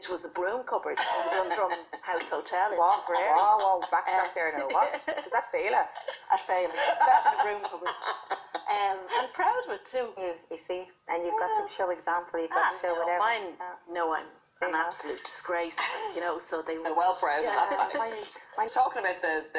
It was the broom cupboard in the Dundrum House Hotel in Wow, Tipperary. wow, wow, back back um, there now. What? Is that Feile? At Feile. That's in the broom cupboard. Um, and proud of it too. You, you see, and you've got to show example. You've got Ah, to show no, whatever. Mine, Yeah. no, I'm an absolute disgrace, you know, so they were Well proud of that. Mine, I'm talking about the, the